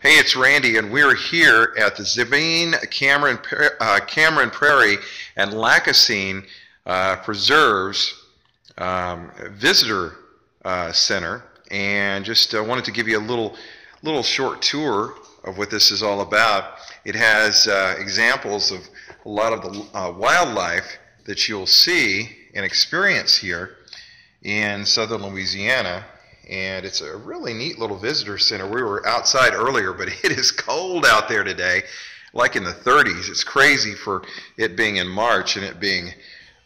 Hey, it's Randy, and we're here at the Sabine Cameron, uh, Cameron Prairie and Lacassine uh, Preserves um, Visitor uh, Center, and just uh, wanted to give you a little, little short tour of what this is all about. It has uh, examples of a lot of the uh, wildlife that you'll see and experience here in southern Louisiana and it's a really neat little visitor center. We were outside earlier, but it is cold out there today, like in the 30s. It's crazy for it being in March and it being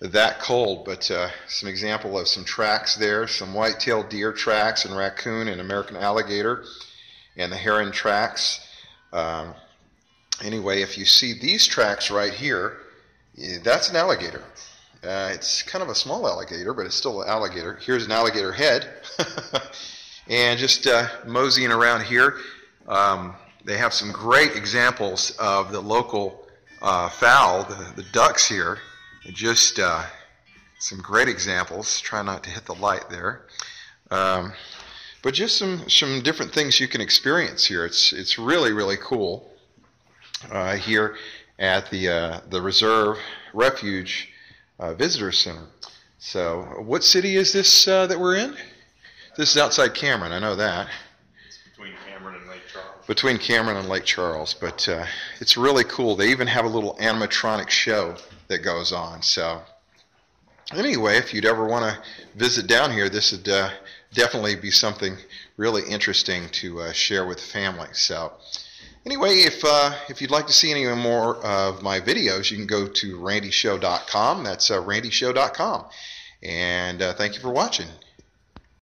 that cold. But uh, some example of some tracks there, some white-tailed deer tracks and raccoon and American alligator, and the heron tracks. Um, anyway, if you see these tracks right here, that's an alligator. Uh, it's kind of a small alligator, but it's still an alligator. Here's an alligator head. and just uh, moseying around here, um, they have some great examples of the local uh, fowl, the, the, ducks here. Just uh, some great examples. Try not to hit the light there. Um, but just some, some different things you can experience here. It's, it's really, really cool uh, here at the, uh, the Reserve Refuge uh, Visitor Center. So, what city is this uh, that we're in? This is outside Cameron. I know that. It's between Cameron and Lake Charles. Between Cameron and Lake Charles, but uh, it's really cool. They even have a little animatronic show that goes on. So, anyway, if you'd ever want to visit down here, this would uh, definitely be something really interesting to uh, share with family. So. Anyway, if, uh, if you'd like to see any more of my videos, you can go to randyshow.com. That's uh, randyshow.com. And uh, thank you for watching.